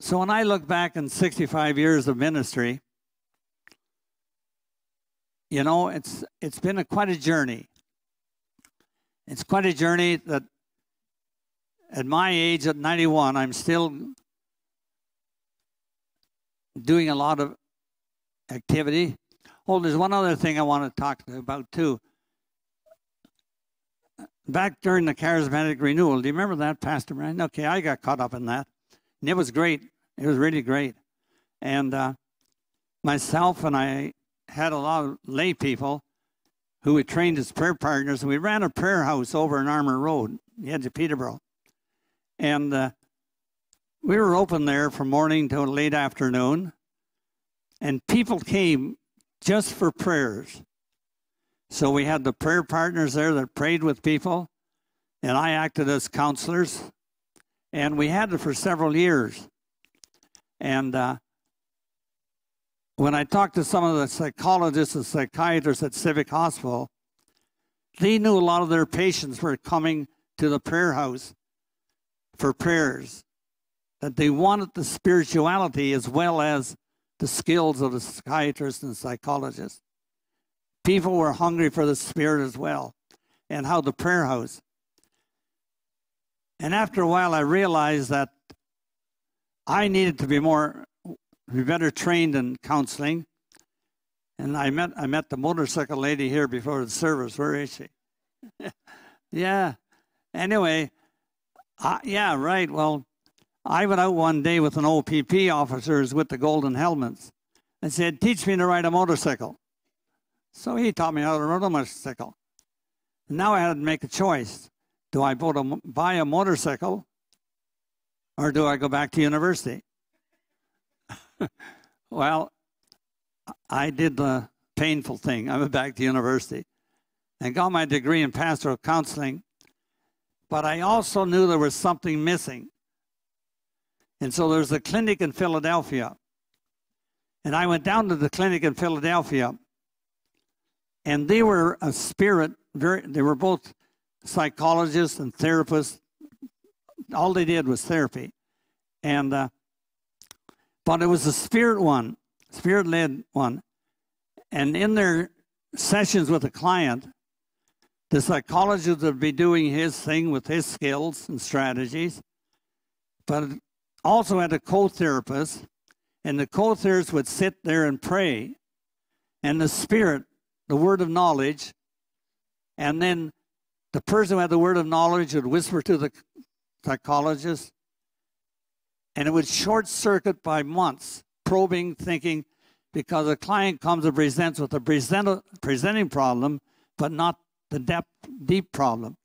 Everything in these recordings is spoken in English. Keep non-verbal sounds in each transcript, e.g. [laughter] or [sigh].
so when I look back in 65 years of ministry, you know, it's it's been a, quite a journey. It's quite a journey that at my age at 91, I'm still doing a lot of activity. Oh, there's one other thing I want to talk about too. Back during the charismatic renewal, do you remember that, Pastor Brian? Okay, I got caught up in that. And it was great. It was really great. And uh, myself and I had a lot of lay people who we trained as prayer partners. And we ran a prayer house over in Armour Road, the edge of Peterborough. And uh, we were open there from morning till late afternoon. And people came just for prayers. So we had the prayer partners there that prayed with people, and I acted as counselors. And we had it for several years. And uh, when I talked to some of the psychologists and psychiatrists at Civic Hospital, they knew a lot of their patients were coming to the prayer house for prayers, that they wanted the spirituality as well as the skills of the psychiatrists and psychologists. People were hungry for the Spirit as well, and how the prayer house. And after a while, I realized that I needed to be more, be better trained in counseling. And I met, I met the motorcycle lady here before the service. Where is she? [laughs] yeah. Anyway, yeah, right. Well, I went out one day with an OPP officers with the golden helmets and said, Teach me to ride a motorcycle. So he taught me how to ride a motorcycle. now I had to make a choice. Do I buy a motorcycle or do I go back to university? [laughs] well, I did the painful thing. I went back to university and got my degree in pastoral counseling, but I also knew there was something missing. And so there's a clinic in Philadelphia. And I went down to the clinic in Philadelphia, and they were a spirit, very, they were both psychologists and therapists. All they did was therapy. And, uh, but it was a spirit one, spirit led one. And in their sessions with a client, the psychologist would be doing his thing with his skills and strategies, but also had a co-therapist, and the co-therapist would sit there and pray, and the spirit, the word of knowledge, and then the person who had the word of knowledge would whisper to the psychologist, and it would short circuit by months, probing, thinking, because a client comes and presents with a present, presenting problem, but not the depth, deep problem.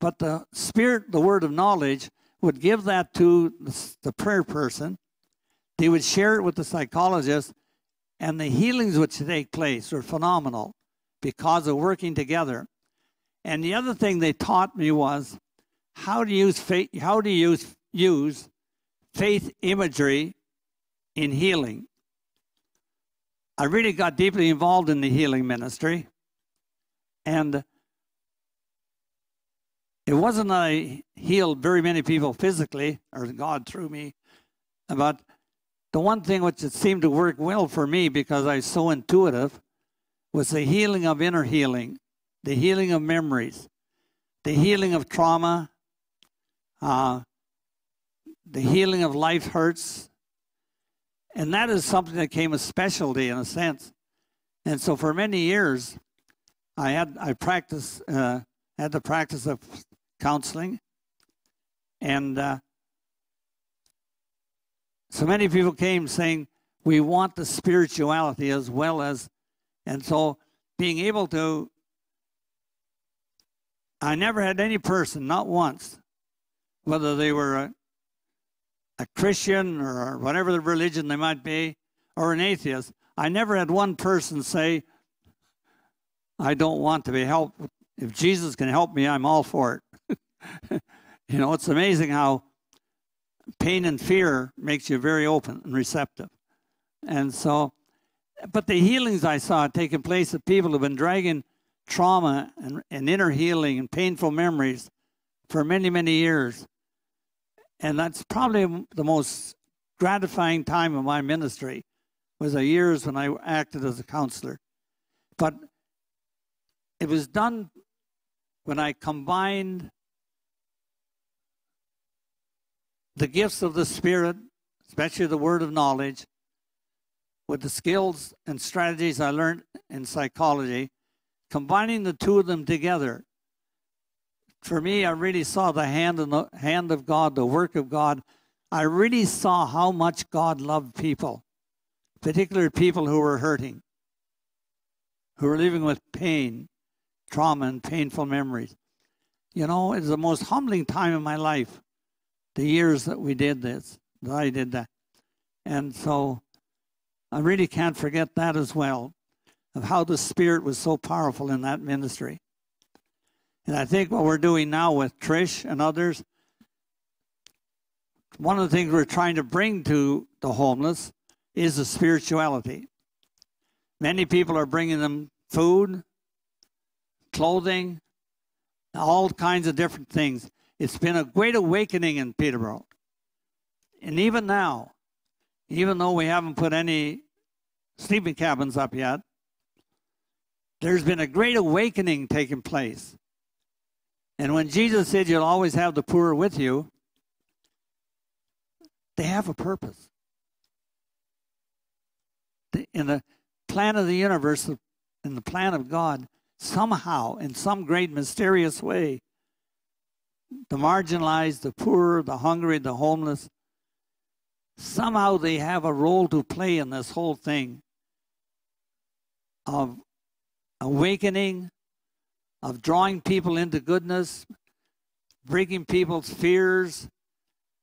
But the spirit, the word of knowledge, would give that to the prayer person. They would share it with the psychologist, and the healings which take place are phenomenal because of working together. And the other thing they taught me was how to use faith, how to use use faith imagery in healing. I really got deeply involved in the healing ministry, and it wasn't that I healed very many people physically, or God through me, but the one thing which it seemed to work well for me because I was so intuitive was the healing of inner healing, the healing of memories, the healing of trauma, uh, the healing of life hurts. And that is something that came a specialty in a sense. And so for many years, I had I practiced uh, had the practice of counseling. And uh, so many people came saying, we want the spirituality as well as, and so being able to, I never had any person, not once, whether they were a, a Christian or whatever the religion they might be, or an atheist, I never had one person say, I don't want to be helped. If Jesus can help me, I'm all for it. [laughs] you know, it's amazing how pain and fear makes you very open and receptive. And so, but the healings I saw taking place of people who've been dragging trauma and, and inner healing and painful memories for many, many years. And that's probably the most gratifying time of my ministry was the years when I acted as a counselor. But it was done when I combined the gifts of the Spirit, especially the word of knowledge, with the skills and strategies I learned in psychology, combining the two of them together. For me, I really saw the hand and the hand of God, the work of God. I really saw how much God loved people, particularly people who were hurting, who were living with pain, trauma, and painful memories. You know, it was the most humbling time in my life, the years that we did this, that I did that. And so I really can't forget that as well, of how the Spirit was so powerful in that ministry. And I think what we're doing now with Trish and others, one of the things we're trying to bring to the homeless is the spirituality. Many people are bringing them food, clothing, all kinds of different things. It's been a great awakening in Peterborough. And even now, even though we haven't put any sleeping cabins up yet, there's been a great awakening taking place. And when Jesus said you'll always have the poor with you, they have a purpose. In the plan of the universe, in the plan of God, somehow, in some great mysterious way, the marginalized, the poor, the hungry, the homeless, somehow they have a role to play in this whole thing of awakening, of drawing people into goodness, breaking people's fears,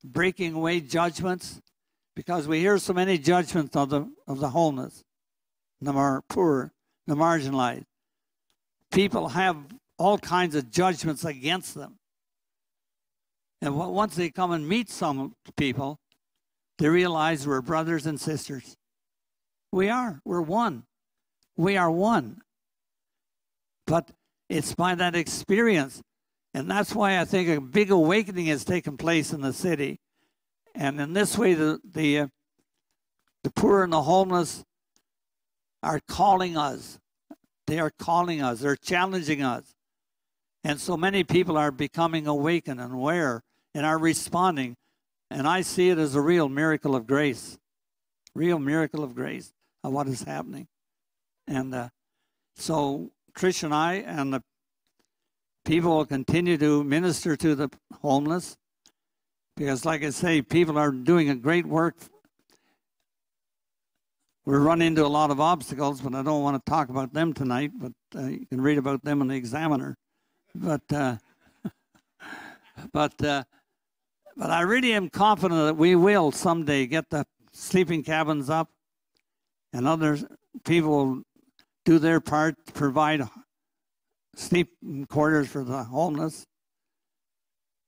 breaking away judgments, because we hear so many judgments of the of the homeless, the mar- poor, the marginalized. People have all kinds of judgments against them. And once they come and meet some people, they realize we're brothers and sisters. We are. We're one. We are one. But it's by that experience. And that's why I think a big awakening has taken place in the city. And in this way, the, the, uh, the poor and the homeless are calling us. They are calling us. They're challenging us. And so many people are becoming awakened and aware and are responding. And I see it as a real miracle of grace, real miracle of grace of what is happening. And uh, so Trish and I and the people will continue to minister to the homeless because, like I say, people are doing a great work. We run into a lot of obstacles, but I don't want to talk about them tonight. But uh, you can read about them in the Examiner. But uh, [laughs] but uh, but I really am confident that we will someday get the sleeping cabins up, and other people will do their part to provide sleep quarters for the homeless.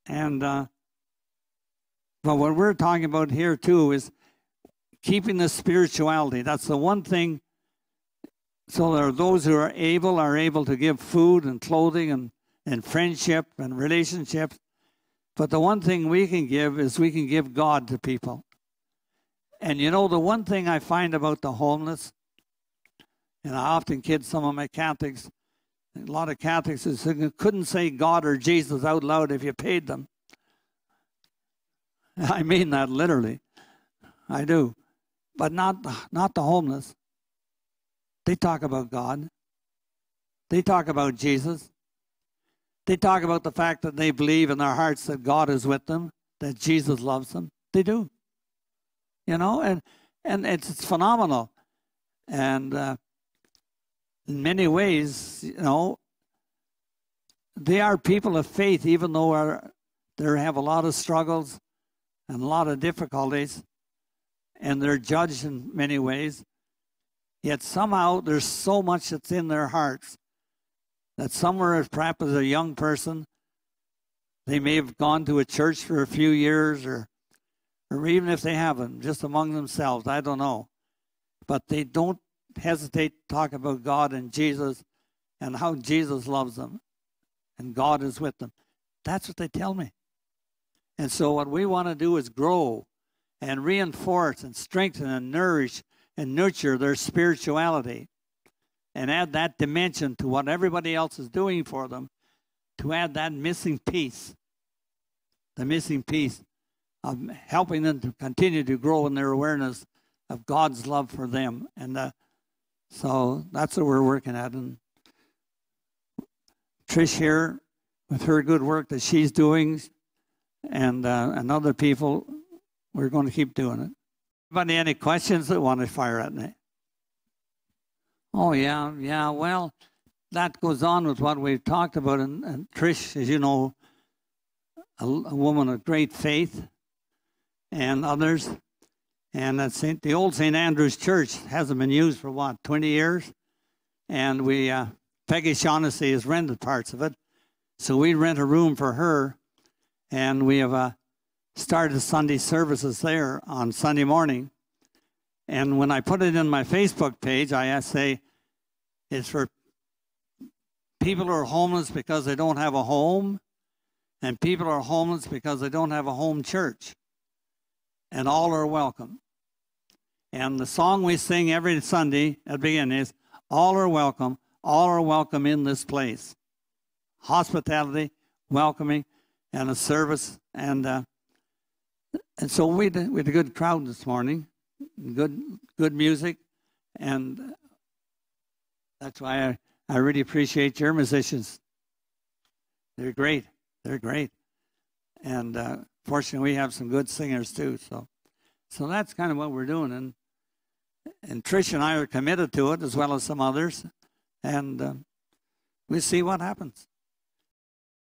And uh, but what we're talking about here too is keeping the spirituality. That's the one thing. So there are those who are able are able to give food and clothing and, and friendship and relationships. But the one thing we can give is we can give God to people. And you know, the one thing I find about the homeless, and I often kid some of my Catholics, a lot of Catholics who couldn't say God or Jesus out loud if you paid them. [laughs] I mean that literally. I do. But not, not the homeless. They talk about God. They talk about Jesus. They talk about the fact that they believe in their hearts that God is with them, that Jesus loves them. They do. You know, and and it's, it's phenomenal. And uh, in many ways, you know, they are people of faith, even though our, they have a lot of struggles and a lot of difficulties, and they're judged in many ways. Yet somehow there's so much that's in their hearts that somewhere, as perhaps as a young person, they may have gone to a church for a few years, or, or even if they haven't, just among themselves, I don't know. But they don't hesitate to talk about God and Jesus and how Jesus loves them and God is with them. That's what they tell me. And so, what we want to do is grow and reinforce and strengthen and nourish and nurture their spirituality and add that dimension to what everybody else is doing for them to add that missing piece the missing piece of helping them to continue to grow in their awareness of God's love for them and uh, so that's what we're working at and Trish here with her good work that she's doing and uh, and other people we're going to keep doing it. Anybody any questions that want to fire at me? Oh yeah, yeah. Well, that goes on with what we've talked about, and, and Trish, as you know, a, a, woman of great faith, and others, and that Saint, the old St. Andrew's Church hasn't been used for what twenty years, and we uh, Peggy Shaughnessy has rented parts of it, so we rent a room for her, and we have uh, started Sunday services there on Sunday morning. And when I put it in my Facebook page, I say it's for people who are homeless because they don't have a home, and people are homeless because they don't have a home church. And all are welcome. And the song we sing every Sunday at the beginning is All are welcome, all are welcome in this place. Hospitality, welcoming, and a service. And uh, and so we had, we had a good crowd this morning, good good music, and that's why I, I really appreciate your musicians. They're great. They're great, and uh, fortunately we have some good singers too. So, so that's kind of what we're doing, and and Trish and I are committed to it as well as some others, and uh, we see what happens.